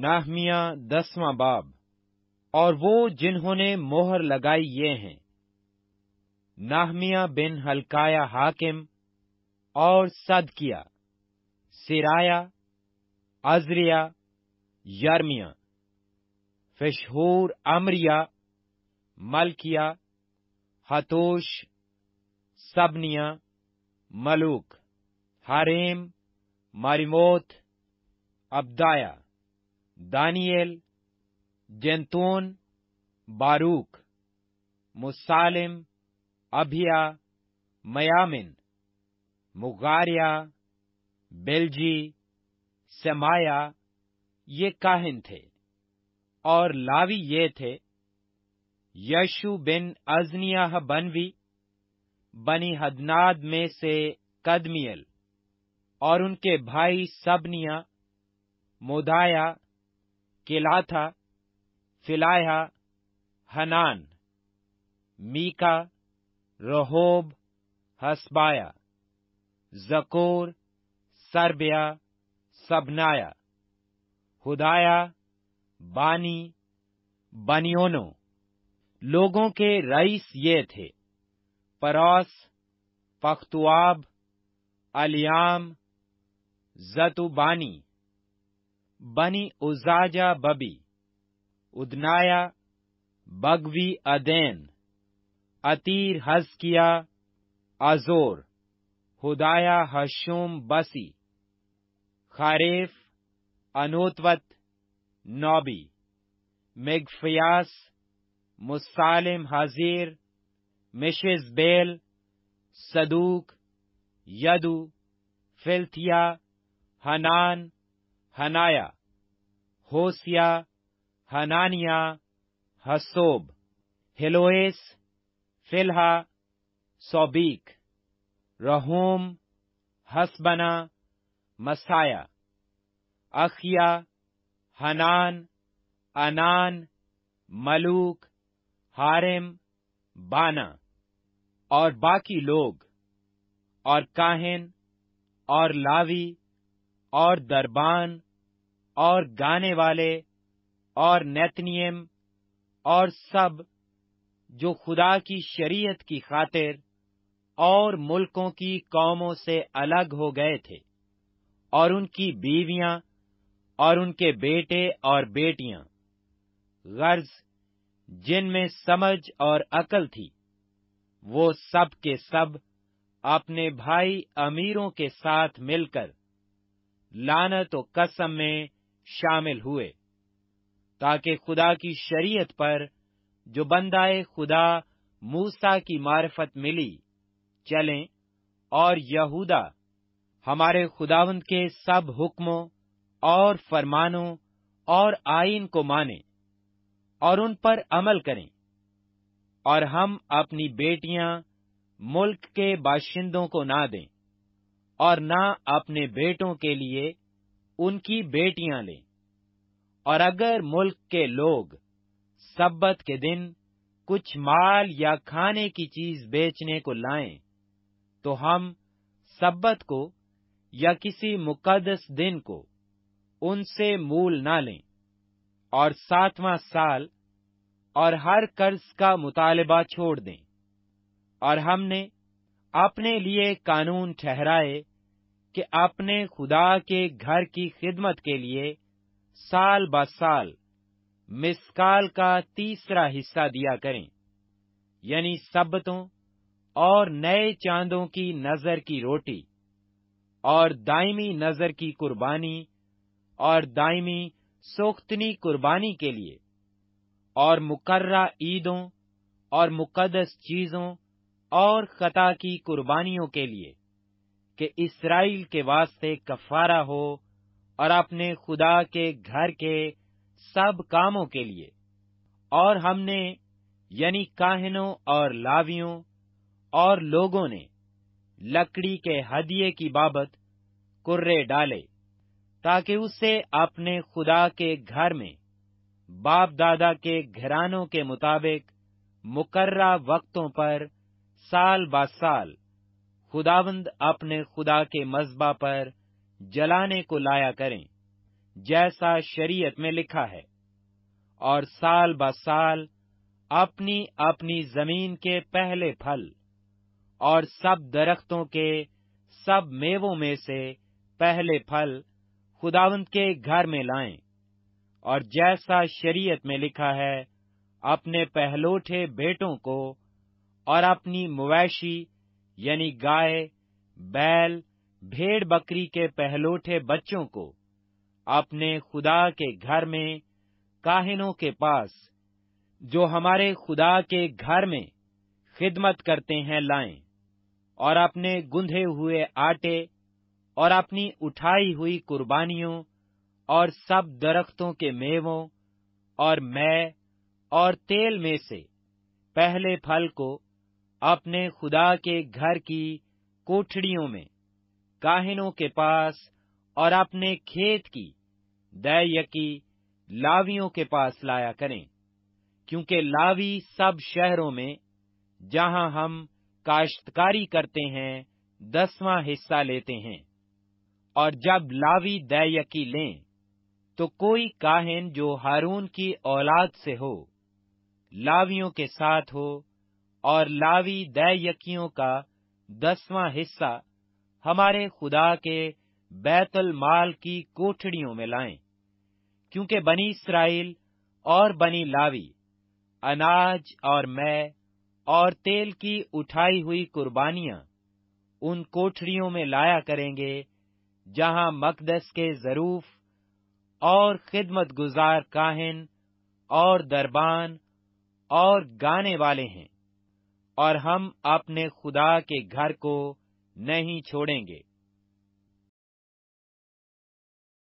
ناہمیہ دسواں باب۔ اور وہ جنہوں نے مہر لگائی یہ ہیں۔ ناہمیہ بن ہلکایا حاکم اور صد کیا سرایا ازریا یارمیا فشہور، امریا، ملکیا، ہتوش، سبنیا، ملوک ہاریم ماریموت، ابدایا۔ دانیل، جنتون، باروک، مسالم، ابھیا، میامن مغاریہ بیلجی، سمایا، یہ کاہن تھے۔ اور لاوی یہ تھے، یشو بن ازنیہ بنوی، بنی حدناد میں سے قدمیل، اور ان کے بھائی سبنیا مودایا کلاتھا فلاحا حنان، میکا، رہوب ہسبایا زکور، سربیا، سبنایا، ہدایا، بانی، بنیونو۔ لوگوں کے رئیس یہ تھے پروس پختواب الیام زتوبانی۔ بنی ازاجا ببی، ادنایا بگوی ادین، عطیر حزکیا ازور، ہدایا ہشوم بسی، خاریف انوتوت نوبی، مگفیاس مسالم حزیر مشز بیل، صدوق، یدو، فلتیا، حنان حنایا ہوسیا حنانیا حسوب ہلوئس فلحا سوبیک رحوم حسبنا مسایا اخیا حنان انان ملوک ہارم بانا اور باقی لوگ اور کاہن اور لاوی اور دربان اور گانے والے اور نیتنیم اور سب جو خدا کی شریعت کی خاطر اور ملکوں کی قوموں سے الگ ہو گئے تھے اور ان کی بیویاں اور ان کے بیٹے اور بیٹیاں۔ غرض جن میں سمجھ اور عقل تھی، وہ سب کے سب اپنے بھائی امیروں کے ساتھ مل کر لانت و قسم میں شامل ہوئے، تاکہ خدا کی شریعت پر جو بندائے خدا موسا کی معرفت ملی، چلیں اور یہودا ہمارے خداوند کے سب حکموں اور فرمانوں اور آئین کو مانیں اور ان پر عمل کریں اور ہم اپنی بیٹیاں ملک کے باشندوں کو نہ دیں اور نہ اپنے بیٹوں کے لیے ان کی بیٹیاں لیں۔ اور اگر ملک کے لوگ سبت کے دن کچھ مال یا کھانے کی چیز بیچنے کو لائیں، تو ہم سبت کو یا کسی مقدس دن کو ان سے مول نہ لیں۔ اور ساتواں سال اور ہر قرض کا مطالبہ چھوڑ دیں۔ اور ہم نے اپنے لیے قانون ٹھہرائے کہ اپنے خدا کے گھر کی خدمت کے لیے سال ب سال مسکال کا تیسرا حصہ دیا کریں یعنی سبتوں اور نئے چاندوں کی نظر کی روٹی اور دائمی نظر کی قربانی اور دائمی سوختنی قربانی کے لیے اور مقررہ عیدوں اور مقدس چیزوں اور خطا کی قربانیوں کے لیے۔ کہ اسرائیل کے واسطے کفارہ ہو اور اپنے خدا کے گھر کے سب کاموں کے لیے۔ اور ہم نے یعنی کاہنوں اور لاویوں اور لوگوں نے، لکڑی کے ہدیے کی بابت کرے ڈالے تاکہ اسے اپنے خدا کے گھر میں، باپ دادا کے گھرانوں کے مطابق مقررہ وقتوں پر سال با سال خداوند اپنے خدا کے مذبح پر جلانے کو لایا کریں، جیسا شریعت میں لکھا ہے۔ اور سال با سال اپنی اپنی زمین کے پہلے پھل اور سب درختوں کے سب میووں میں سے پہلے پھل خداوند کے گھر میں لائیں۔ اور جیسا شریعت میں لکھا ہے، اپنے پہلوٹھے بیٹوں کو اور اپنی مویشی یعنی گائے، بیل، بھیڑ بکری کے پہلوٹھے بچوں کو اپنے خدا کے گھر میں، کاہنوں کے پاس، جو ہمارے خدا کے گھر میں خدمت کرتے ہیں، لائیں اور اپنے گندھے ہوئے آٹے اور اپنی اٹھائی ہوئی قربانیوں اور سب درختوں کے میووں اور میں اور تیل میں سے پہلے پھل کو اپنے خدا کے گھر کی کوٹھڑیوں میں، کاہنوں کے پاس اور اپنے کھیت کی دہ یقی لاویوں کے پاس لایا کریں، کیونکہ لاوی سب شہروں میں، جہاں ہم کاشتکاری کرتے ہیں، دسواں حصہ لیتے ہیں۔ اور جب لاوی دہ یقی لیں، تو کوئی کاہن جو ہارون کی اولاد سے ہو، لاویوں کے ساتھ ہو اور لاوی دے یقیوں کا دسواں حصہ ہمارے خدا کے بیت المال کی کوٹھڑیوں میں لائیں، کیونکہ بنی اسرائیل اور بنی لاوی، اناج اور میں اور تیل کی اٹھائی ہوئی قربانیاں ان کوٹھڑیوں میں لایا کریں گے، جہاں مقدس کے ضروف اور خدمت گزار کاہن اور دربان اور گانے والے ہیں۔ اور ہم اپنے خدا کے گھر کو نہیں چھوڑیں گے۔